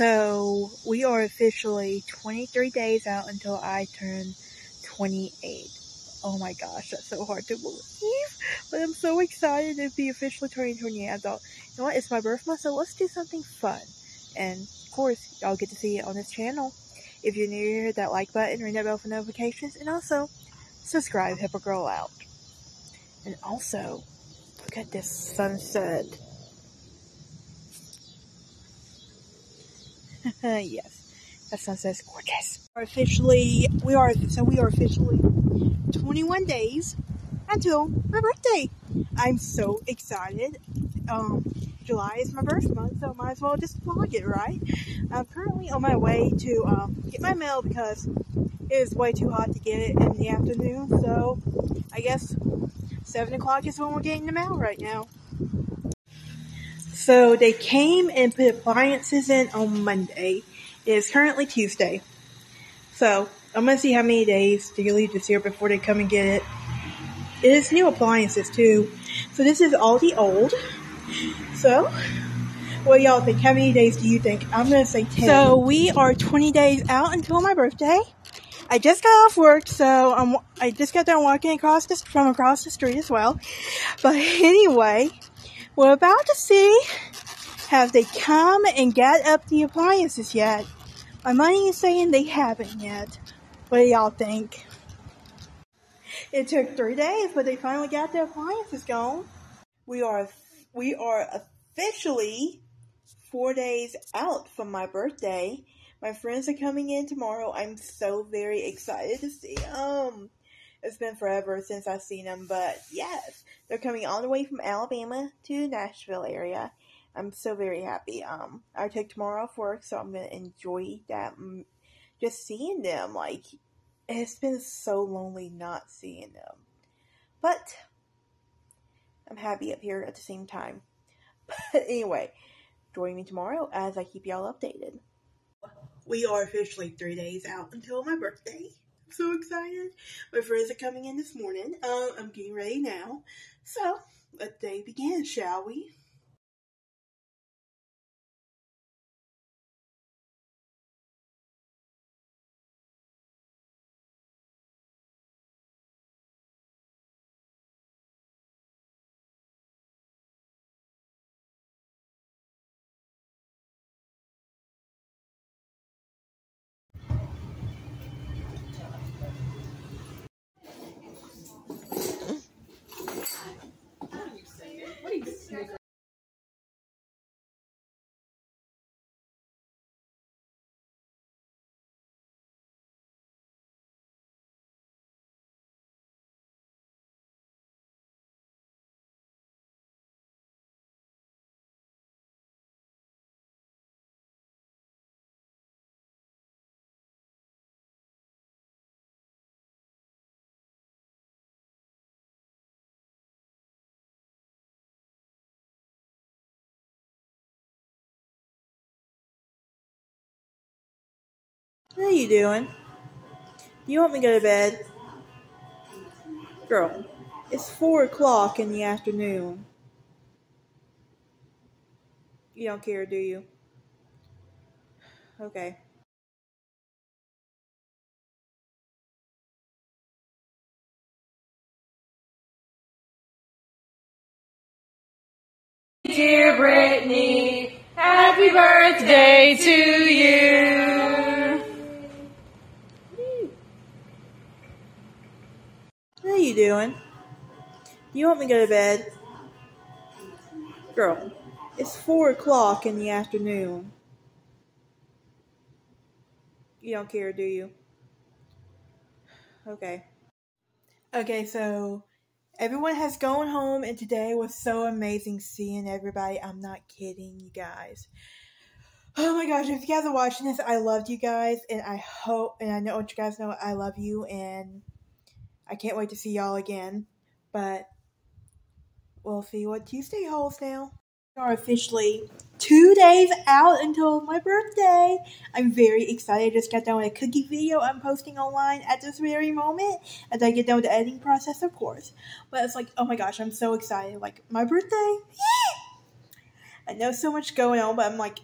So we are officially 23 days out until I turn 28. Oh my gosh, that's so hard to believe. But I'm so excited to be officially turning 28. I you know what, it's my birthday, so let's do something fun. And of course, y'all get to see it on this channel. If you're new here, hit that like button, ring that bell for notifications, and also subscribe, help a girl out. And also, look at this sunset. yes, that sunset's gorgeous. We're officially, we are, so we are officially 21 days until my birthday. I'm so excited. Um, July is my birth month, so I might as well just vlog it, right? I'm currently on my way to um, get my mail because it is way too hot to get it in the afternoon. So I guess 7 o'clock is when we're getting the mail right now. So they came and put appliances in on Monday. It is currently Tuesday. So I'm gonna see how many days they leave this here before they come and get it. It is new appliances too. So this is all the old. So what y'all think? How many days do you think? I'm gonna say 10. So we are 20 days out until my birthday. I just got off work, so I'm, I just got done walking across from across the street as well. But anyway, we're about to see have they come and got up the appliances yet. My money is saying they haven't yet. What do y'all think? It took three days, but they finally got the appliances gone. We are we are officially four days out from my birthday. My friends are coming in tomorrow. I'm so very excited to see them. It's been forever since I've seen them, but yes, they're coming all the way from Alabama to Nashville area. I'm so very happy. Um, I take tomorrow off work, so I'm gonna enjoy that. Just seeing them, like it's been so lonely not seeing them, but I'm happy up here at the same time. But anyway, join me tomorrow as I keep y'all updated. We are officially three days out until my birthday. So excited. My friends are coming in this morning. Um, I'm getting ready now. So, let the day begin, shall we? Are you doing? Do you want me to go to bed? Girl, it's four o'clock in the afternoon. You don't care, do you? Okay. Dear Brittany, happy birthday to you. What are you doing? Do you want me to go to bed? Girl, it's four o'clock in the afternoon. You don't care, do you? Okay. Okay, so everyone has gone home, and today was so amazing seeing everybody. I'm not kidding, you guys. Oh my gosh, if you guys are watching this, I loved you guys, and I hope, and I know what you guys know, I love you, and I can't wait to see y'all again. But we'll see what Tuesday holds now. We are officially two days out until my birthday. I'm very excited. I just got done with a cookie video I'm posting online at this very moment as I get done with the editing process, of course. But it's like, oh my gosh, I'm so excited. Like, my birthday? I know so much going on, but I'm like,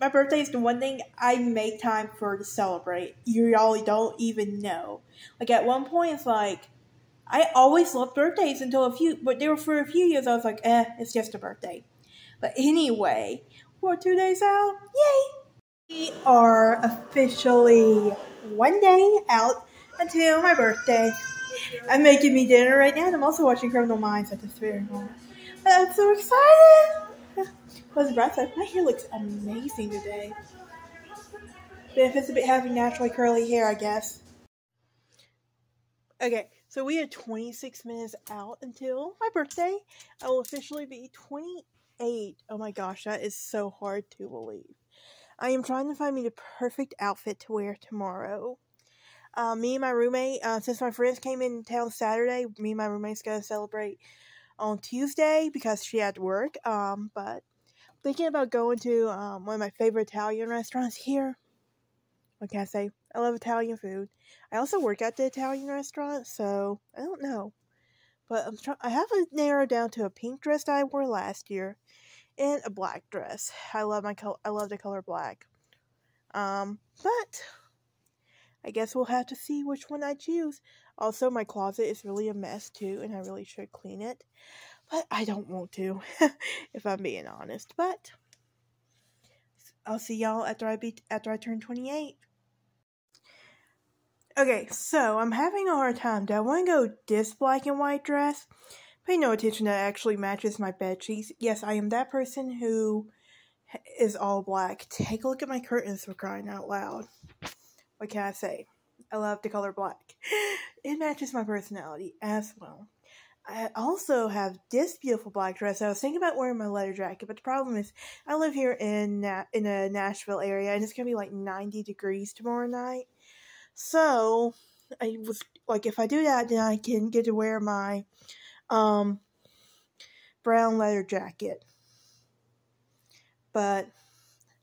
my birthday is the one thing I make time for to celebrate. You all don't even know. Like at one point, it's like I always loved birthdays until a few, but there were for a few years I was like, eh, it's just a birthday. But anyway, we're two days out. Yay! We are officially one day out until my birthday. I'm making me dinner right now, and I'm also watching Criminal Minds at this very moment. I'm so excited! Breathless. My hair looks amazing today. Benefits of having naturally curly hair, I guess. Okay, so we are 26 minutes out until my birthday. I will officially be 28. Oh my gosh, that is so hard to believe. I am trying to find me the perfect outfit to wear tomorrow. Uh, me and my roommate, uh, since my friends came in town Saturday, me and my roommate's gonna celebrate on Tuesday because she had to work. Um, but thinking about going to um, one of my favorite Italian restaurants here. What can I say? I love Italian food. I also work at the Italian restaurant, so I don't know. But I'm trying. I have it narrowed down to a pink dress that I wore last year, and a black dress. I love my color. I love the color black. Um, but I guess we'll have to see which one I choose. Also, my closet is really a mess too, and I really should clean it. But I don't want to, if I'm being honest. But I'll see y'all after I be after I turn 28. Okay, so I'm having a hard time. Do I want to go this black and white dress? Pay no attention that actually matches my bed sheets. Yes, I am that person who is all black. Take a look at my curtains for crying out loud. What can I say? I love the color black. It matches my personality as well. I also have this beautiful black dress. I was thinking about wearing my leather jacket, but the problem is I live here in in a Nashville area, and it's gonna be like 90 degrees tomorrow night. So I was like, if I do that, then I can get to wear my um, brown leather jacket. But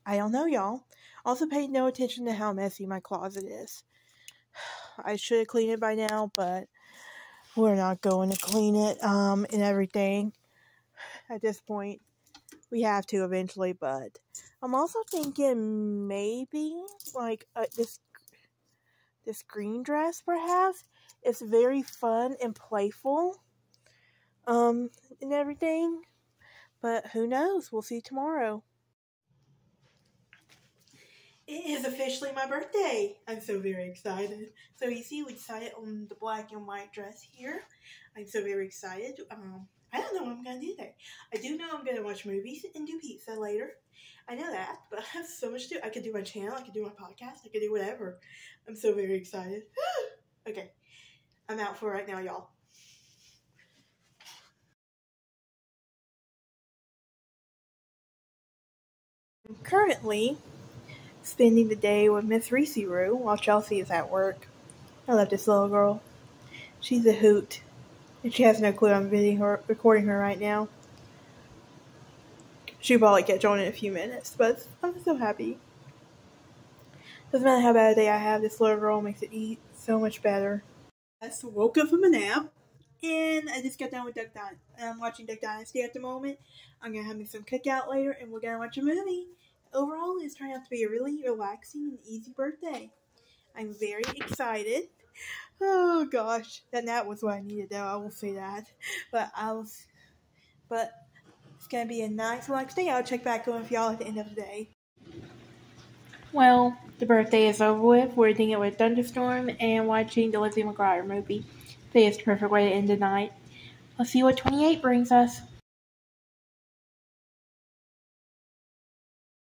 I don't know, y'all. Also, paid no attention to how messy my closet is. I should have cleaned it by now, but we're not going to clean it um, and everything at this point. We have to eventually, but I'm also thinking maybe like uh, this this green dress perhaps it's very fun and playful um and everything but who knows we'll see tomorrow it is officially my birthday. I'm so very excited. So you see, we decided on the black and white dress here. I'm so very excited. Um, I don't know what I'm gonna do there. I do know I'm gonna watch movies and do pizza later. I know that, but I have so much to do. I could do my channel, I could do my podcast, I could do whatever. I'm so very excited. okay, I'm out for right now, y'all. Currently spending the day with Miss Reese Roo while Chelsea is at work. I love this little girl. She's a hoot. And she has no clue I'm videoing her, recording her right now. She'll probably catch on in a few minutes, but I'm so happy. Doesn't matter how bad a day I have, this little girl makes it eat so much better. I just woke up from a nap, and I just got done with Duck Dynasty. I'm watching Duck Dynasty at the moment. I'm gonna have me some cookout later, and we're gonna watch a movie. Overall, it's turned out to be a really relaxing and easy birthday. I'm very excited. Oh gosh, that nap was what I needed, though. I will say that. But I was, but it's gonna be a nice, relaxed day. I'll check back on with y'all at the end of the day. Well, the birthday is over with. We're eating it with Thunderstorm and watching the Lizzie McGuire movie. Today is the perfect way to end the night. Let's see what 28 brings us.